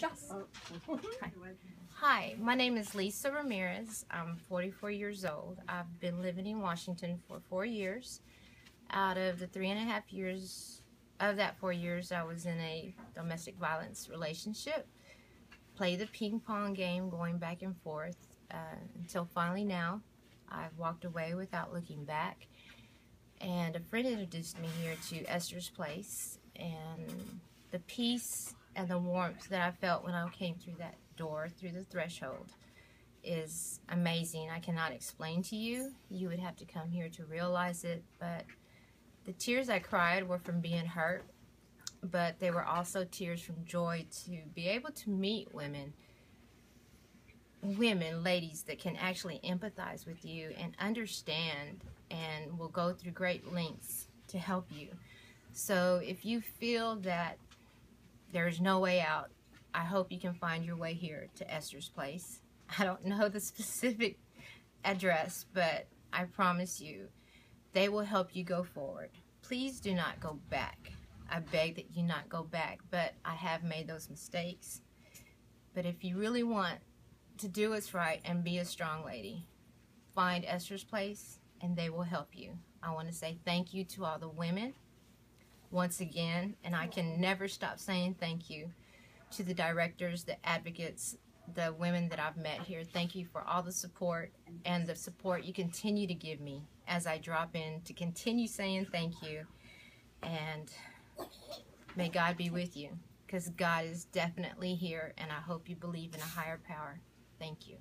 Hi. Hi, my name is Lisa Ramirez. I'm 44 years old. I've been living in Washington for four years. Out of the three and a half years of that four years, I was in a domestic violence relationship. Played the ping pong game going back and forth uh, until finally now I've walked away without looking back. And a friend introduced me here to Esther's Place and the peace and the warmth that I felt when I came through that door, through the threshold, is amazing. I cannot explain to you. You would have to come here to realize it. But the tears I cried were from being hurt, but they were also tears from joy to be able to meet women, women, ladies that can actually empathize with you and understand and will go through great lengths to help you. So if you feel that there is no way out. I hope you can find your way here to Esther's place. I don't know the specific address, but I promise you they will help you go forward. Please do not go back. I beg that you not go back, but I have made those mistakes. But if you really want to do what's right and be a strong lady, find Esther's place and they will help you. I want to say thank you to all the women once again, and I can never stop saying thank you to the directors, the advocates, the women that I've met here. Thank you for all the support and the support you continue to give me as I drop in to continue saying thank you. And may God be with you because God is definitely here, and I hope you believe in a higher power. Thank you.